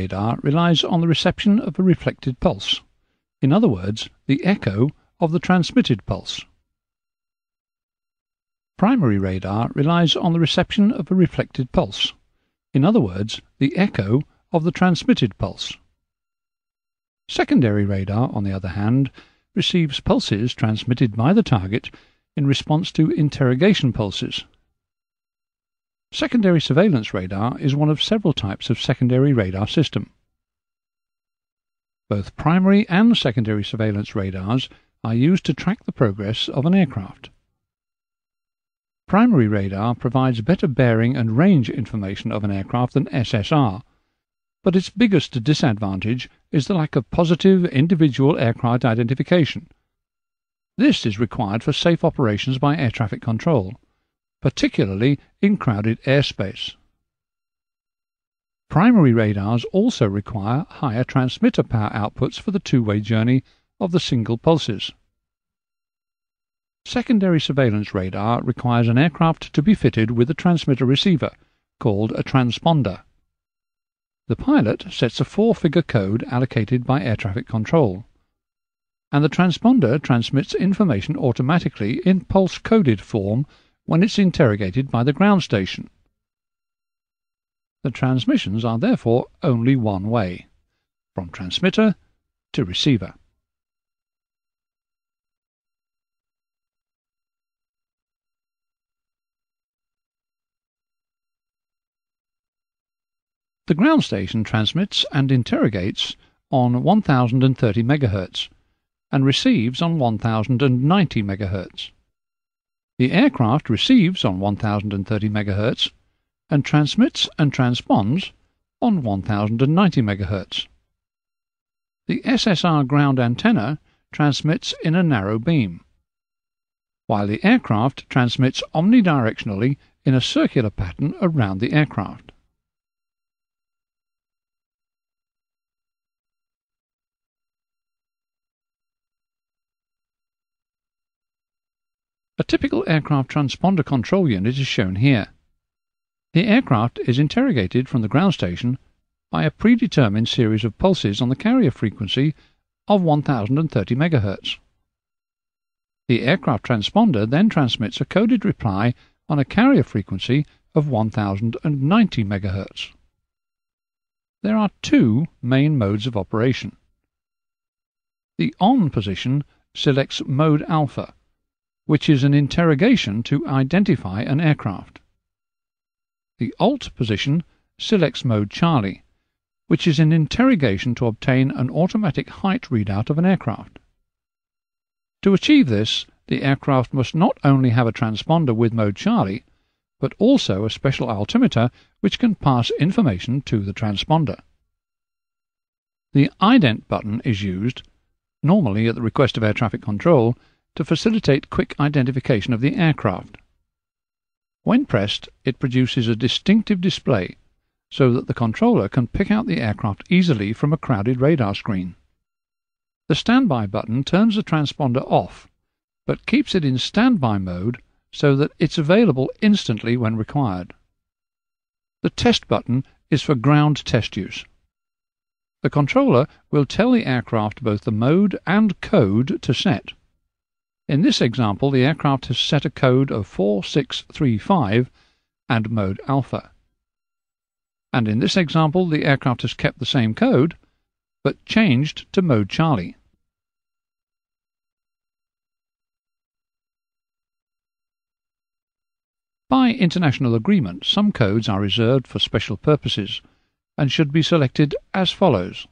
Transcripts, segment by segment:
radar uh, relies on the reception of a reflected pulse. In other words, the echo of the transmitted pulse. Primary radar relies on the reception of a reflected pulse. In other words, the echo of the transmitted pulse. Secondary radar, on the other hand, receives pulses transmitted by the target in response to interrogation pulses. Secondary surveillance radar is one of several types of secondary radar system. Both primary and secondary surveillance radars are used to track the progress of an aircraft. Primary radar provides better bearing and range information of an aircraft than SSR, but its biggest disadvantage is the lack of positive individual aircraft identification. This is required for safe operations by air traffic control, particularly in crowded airspace. Primary radars also require higher transmitter power outputs for the two-way journey of the single pulses. Secondary surveillance radar requires an aircraft to be fitted with a transmitter receiver, called a transponder. The pilot sets a four-figure code allocated by air traffic control, and the transponder transmits information automatically in pulse-coded form when it's interrogated by the ground station. The transmissions are therefore only one way, from transmitter to receiver. The ground station transmits and interrogates on 1030 MHz and receives on 1090 MHz. The aircraft receives on 1030 MHz and transmits and transponds on 1090 MHz. The SSR ground antenna transmits in a narrow beam, while the aircraft transmits omnidirectionally in a circular pattern around the aircraft. A typical aircraft transponder control unit is shown here. The aircraft is interrogated from the ground station by a predetermined series of pulses on the carrier frequency of 1030 MHz. The aircraft transponder then transmits a coded reply on a carrier frequency of 1090 MHz. There are two main modes of operation. The on position selects mode alpha, which is an interrogation to identify an aircraft. The Alt position selects mode Charlie, which is an interrogation to obtain an automatic height readout of an aircraft. To achieve this, the aircraft must not only have a transponder with mode Charlie, but also a special altimeter which can pass information to the transponder. The ident button is used, normally at the request of air traffic control, to facilitate quick identification of the aircraft. When pressed, it produces a distinctive display so that the controller can pick out the aircraft easily from a crowded radar screen. The standby button turns the transponder off, but keeps it in standby mode so that it's available instantly when required. The test button is for ground test use. The controller will tell the aircraft both the mode and code to set. In this example, the aircraft has set a code of 4635 and mode alpha. And in this example, the aircraft has kept the same code, but changed to mode Charlie. By international agreement, some codes are reserved for special purposes and should be selected as follows.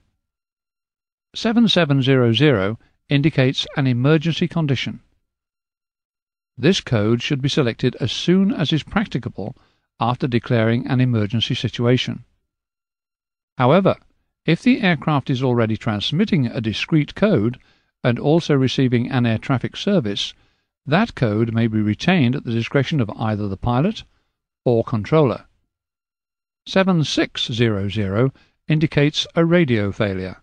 7700 indicates an emergency condition. This code should be selected as soon as is practicable after declaring an emergency situation. However, if the aircraft is already transmitting a discrete code and also receiving an air traffic service, that code may be retained at the discretion of either the pilot or controller. 7600 indicates a radio failure.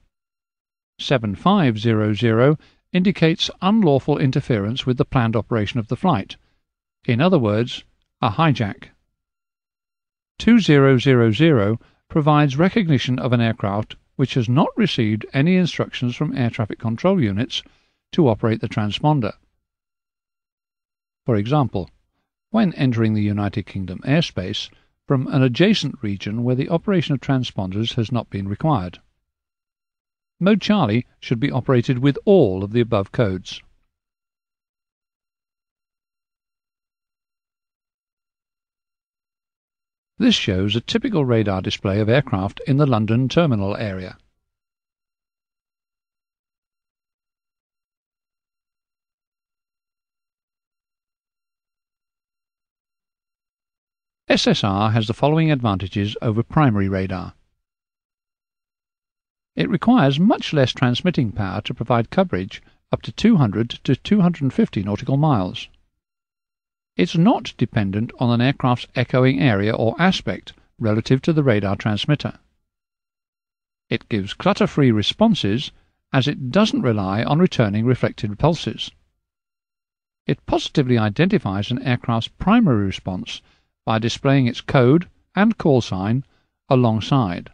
7500 indicates unlawful interference with the planned operation of the flight. In other words, a hijack. 2000 provides recognition of an aircraft which has not received any instructions from air traffic control units to operate the transponder. For example, when entering the United Kingdom airspace from an adjacent region where the operation of transponders has not been required. Mode Charlie should be operated with all of the above codes. This shows a typical radar display of aircraft in the London terminal area. SSR has the following advantages over primary radar. It requires much less transmitting power to provide coverage up to 200 to 250 nautical miles. It's not dependent on an aircraft's echoing area or aspect relative to the radar transmitter. It gives clutter-free responses as it doesn't rely on returning reflected pulses. It positively identifies an aircraft's primary response by displaying its code and call sign alongside.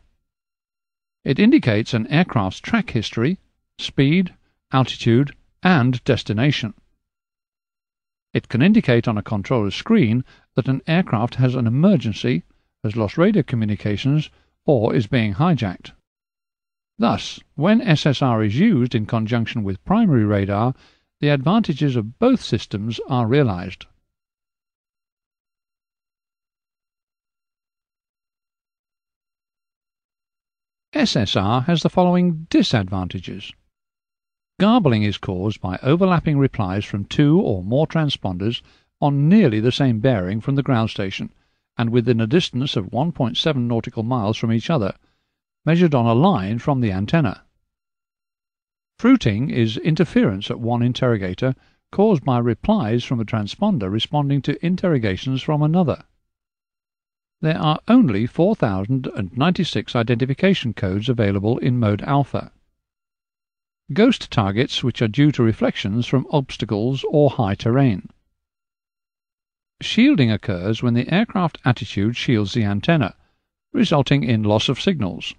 It indicates an aircraft's track history, speed, altitude, and destination. It can indicate on a controller's screen that an aircraft has an emergency, has lost radio communications, or is being hijacked. Thus, when SSR is used in conjunction with primary radar, the advantages of both systems are realized. SSR has the following disadvantages. Garbling is caused by overlapping replies from two or more transponders on nearly the same bearing from the ground station and within a distance of 1.7 nautical miles from each other, measured on a line from the antenna. Fruiting is interference at one interrogator caused by replies from a transponder responding to interrogations from another. There are only 4,096 identification codes available in Mode Alpha. Ghost targets which are due to reflections from obstacles or high terrain. Shielding occurs when the aircraft attitude shields the antenna, resulting in loss of signals.